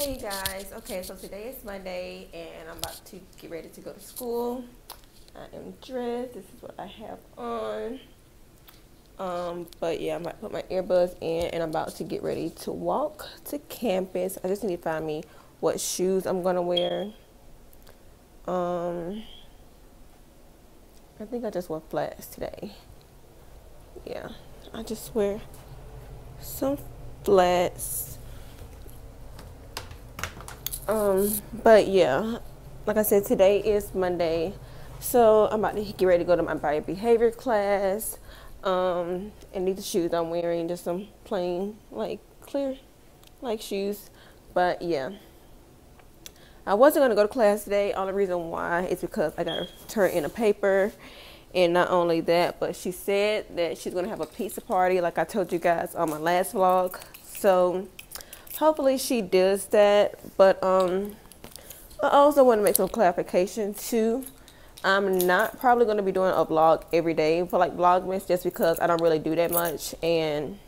Hey guys, okay, so today is Monday and I'm about to get ready to go to school. I am dressed, this is what I have on. Um, but yeah, I'm about to put my earbuds in and I'm about to get ready to walk to campus. I just need to find me what shoes I'm gonna wear. Um, I think I just wear flats today. Yeah, I just wear some flats um, but yeah, like I said, today is Monday. So I'm about to get ready to go to my body behavior class. Um, and these shoes I'm wearing, just some plain, like clear, like shoes. But yeah, I wasn't gonna go to class today. Only reason why is because I gotta turn in a paper. And not only that, but she said that she's gonna have a pizza party, like I told you guys on my last vlog. So hopefully she does that. But um, I also want to make some clarification too. I'm not probably going to be doing a vlog every day for like Vlogmas just because I don't really do that much and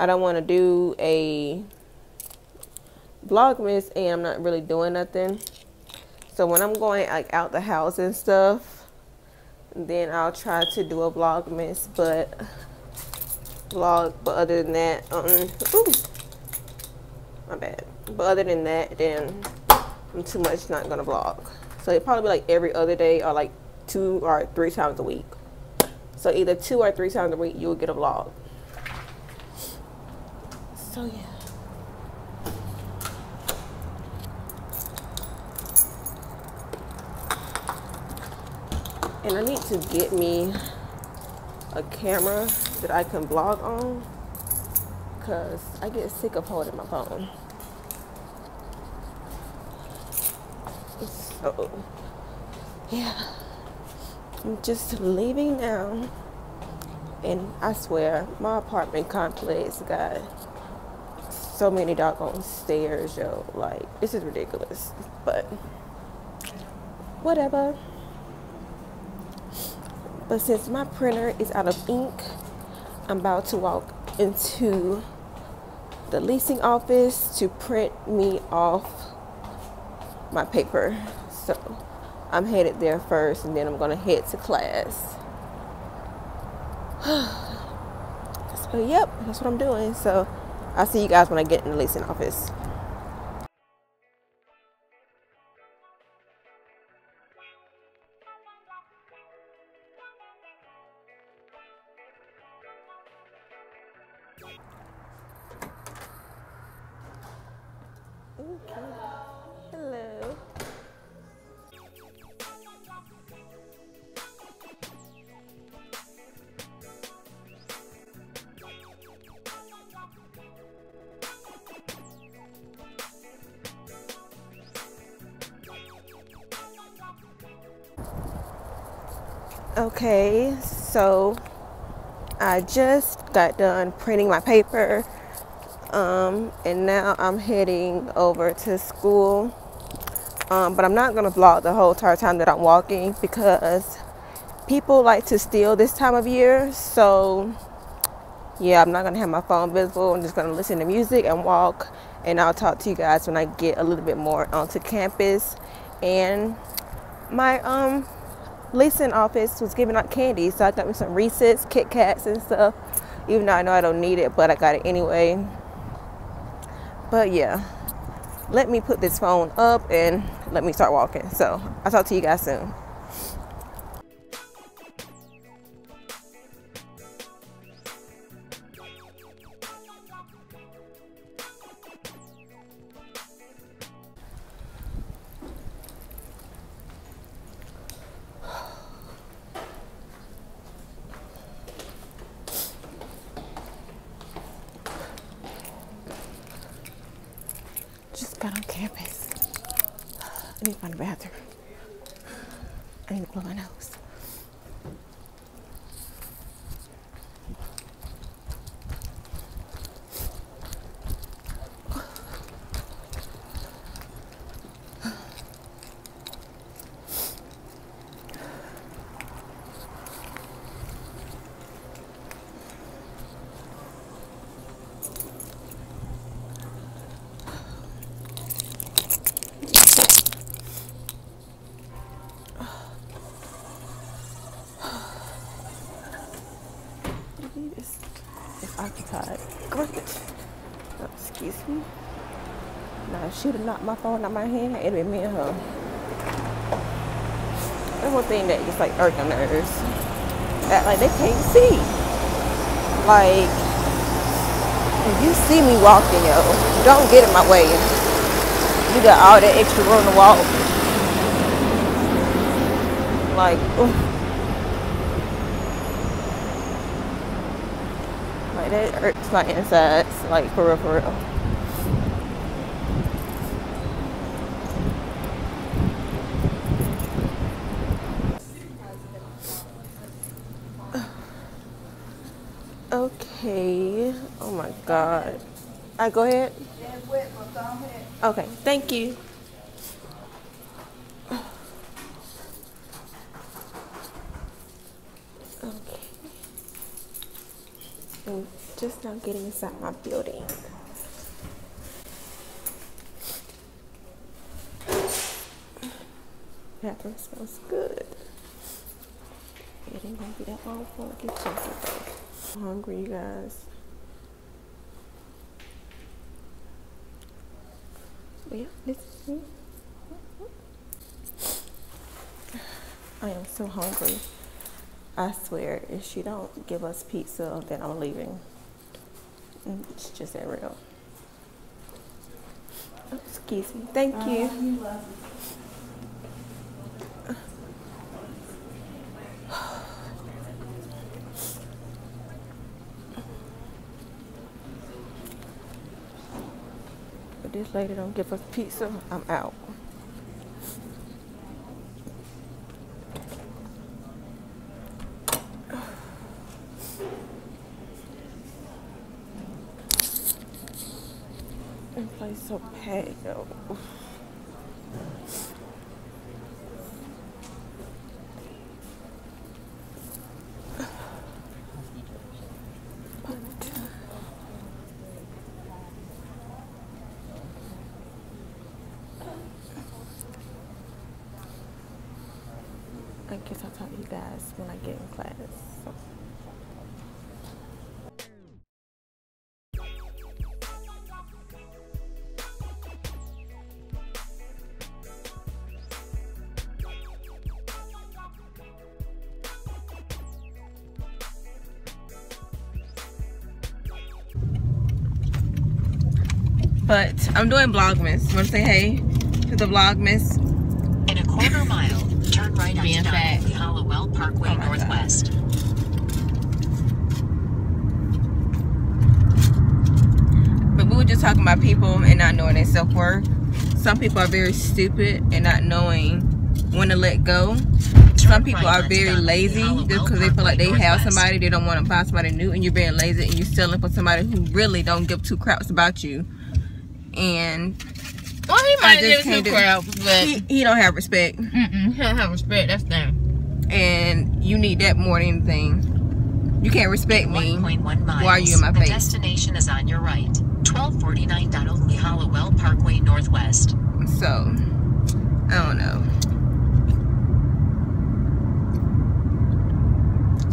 I don't want to do a Vlogmas and I'm not really doing nothing. So when I'm going like out the house and stuff, then I'll try to do a Vlogmas, but vlog. But other than that, um, ooh, my bad. But other than that, then I'm too much not gonna vlog. So it probably be like every other day or like two or three times a week. So either two or three times a week you'll get a vlog. So yeah. And I need to get me a camera that I can vlog on because I get sick of holding my phone. So, yeah, I'm just leaving now. And I swear, my apartment complex got so many doggone stairs, yo. Like, this is ridiculous. But, whatever. But since my printer is out of ink, I'm about to walk into the leasing office to print me off my paper. So I'm headed there first and then I'm gonna head to class. so yep, that's what I'm doing. So I'll see you guys when I get in the leasing office. Hello. Okay, so I just got done printing my paper um, and now I'm heading over to school. Um, but I'm not gonna vlog the whole entire time that I'm walking because people like to steal this time of year. So yeah, I'm not gonna have my phone visible. I'm just gonna listen to music and walk. And I'll talk to you guys when I get a little bit more onto campus. And my um leasing office was giving out candy, so I got me some Reese's, Kit Kats, and stuff. Even though I know I don't need it, but I got it anyway. But yeah, let me put this phone up and let me start walking. So I'll talk to you guys soon. Got on campus. I need to find a bathroom. I need to blow my nose. Believe it's, it's occupied. Garbage. Oh, excuse me. Now, if she'd have knocked my phone out my hand, it'd be me and her. That's one thing that just like irks my nerves. That like they can't see. Like, if you see me walking, yo, don't get in my way. You got all that extra room to walk. Like, oof. Like that hurts my insides, like for real, for real. Okay. Oh my God. I go ahead. Okay. Thank you. Okay. I'm just now getting inside my building. Bathroom smells good. It ain't gonna be that long before I get something though. I'm hungry, you guys. But yeah, this is me. I am so hungry. I swear, if she don't give us pizza, then I'm leaving. It's just that real. Oh, excuse me. Thank you. Uh, if this lady don't give us pizza, I'm out. So. I guess I'll to you guys when I get in class. So. But I'm doing Vlogmas. Want to say hey to the Vlogmas? In a quarter mile, turn right onto fat. Hollowell Parkway Oh my God. Northwest. But we were just talking about people and not knowing their self worth. Some people are very stupid and not knowing when to let go. Some people are very lazy just because they feel like they have somebody, they don't want to buy somebody new, and you're being lazy and you're selling for somebody who really don't give two craps about you. And Well, he might just give can't two do- crowds, but he, he don't have respect, mm-mm, he don't have respect. That's thing. and you need that more than anything. You can't respect me. miles. Why are you in my the face? destination is on your right. 1249 Donald Lee Hollowell Parkway Northwest. So, I don't know.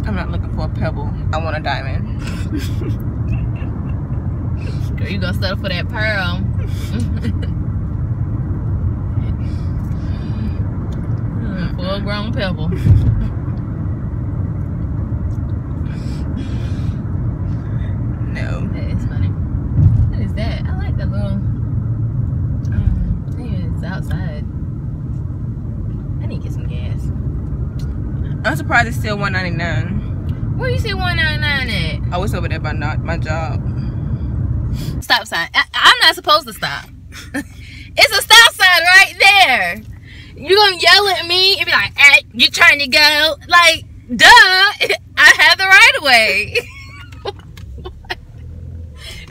I'm not looking for a pebble. I want a diamond. Girl, you gonna settle for that pearl. Mm, Full grown pebble. No. That is funny. What is that? I like that little. Um, I think it's outside. I need to get some gas. I'm surprised it's still 199. Where you see 199 at? I was over there by not my job. Stop sign. I, not supposed to stop. it's a stop sign right there. You gonna yell at me and be like, hey, you trying to go? Like, duh. I have the right of way.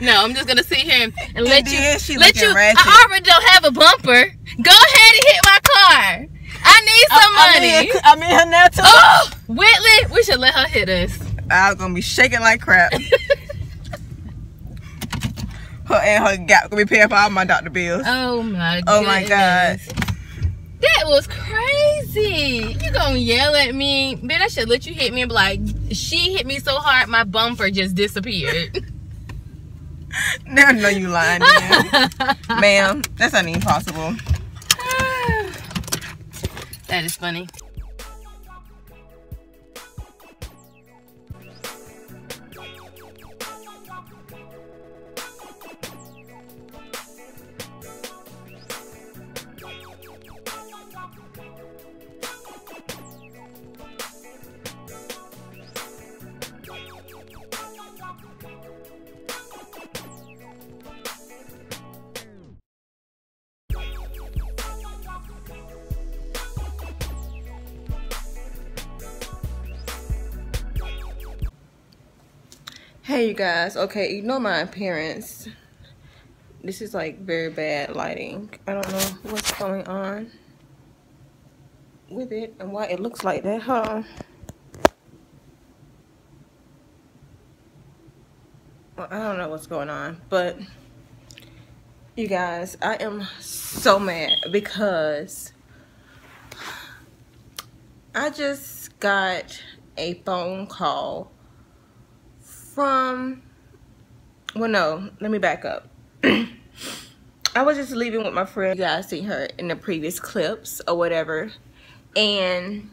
no, I'm just gonna sit here and, and let you she let you ratchet. I already don't have a bumper. Go ahead and hit my car. I need some money. I'm in here now too. Oh, Whitley, we should let her hit us. I'm gonna be shaking like crap. Her and her gap gonna be paying for all my doctor bills. Oh my Oh my God. That was crazy. You gonna yell at me? Bitch, I should let you hit me and be like, she hit me so hard my bumper just disappeared. Now I know you lying, ma'am. That's not even possible. that is funny. Hey you guys, okay, ignore my appearance. This is like very bad lighting. I don't know what's going on with it and why it looks like that, huh? Well, I don't know what's going on, but you guys, I am so mad because I just got a phone call from well no let me back up. I was just leaving with my friend. You guys seen her in the previous clips or whatever. And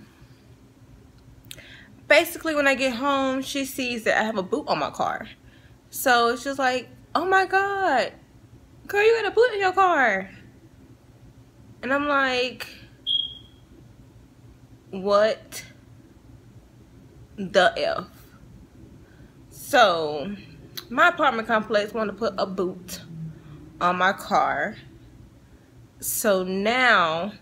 basically when i get home she sees that i have a boot on my car. So she's like oh my god girl you got a boot in your car. And i'm like what the f so, my apartment complex wanted to put a boot on my car. So now,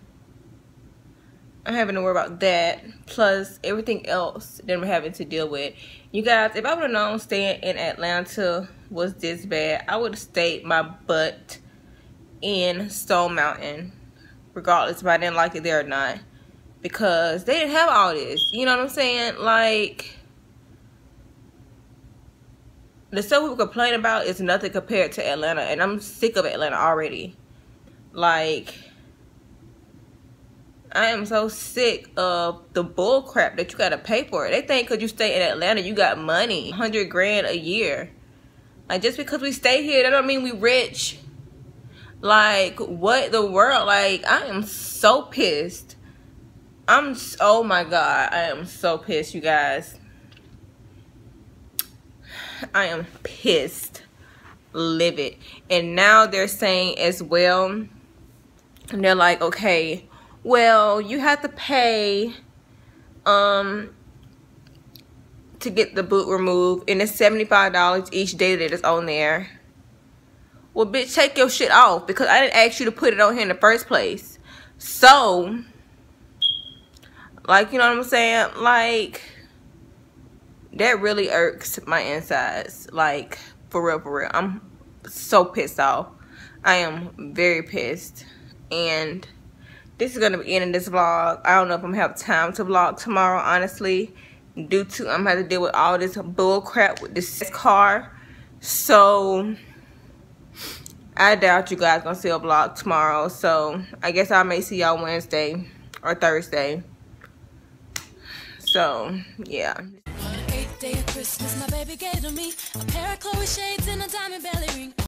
I'm having to worry about that. Plus, everything else that I'm having to deal with. You guys, if I would have known staying in Atlanta was this bad, I would have stayed my butt in Stone Mountain. Regardless if I didn't like it there or not. Because they didn't have all this. You know what I'm saying? Like the stuff we complain about is nothing compared to Atlanta, and I'm sick of Atlanta already. Like, I am so sick of the bull crap that you gotta pay for it. They think because you stay in Atlanta, you got money, hundred grand a year. Like, just because we stay here, that don't mean we rich. Like, what the world? Like, I am so pissed. I'm, oh my God, I am so pissed, you guys. I am pissed, livid. And now they're saying as well, and they're like, okay, well, you have to pay um to get the boot removed and it's $75 each day that it's on there. Well, bitch, take your shit off because I didn't ask you to put it on here in the first place. So, like, you know what I'm saying? Like, that really irks my insides. Like, for real, for real. I'm so pissed off. I am very pissed. And this is going to be ending this vlog. I don't know if I'm going to have time to vlog tomorrow, honestly. Due to, I'm going to have to deal with all this bull crap with this car. So, I doubt you guys going to see a vlog tomorrow. So, I guess I may see y'all Wednesday or Thursday. So, yeah Christmas, my baby gave to me a pair of Chloe shades and a diamond belly ring.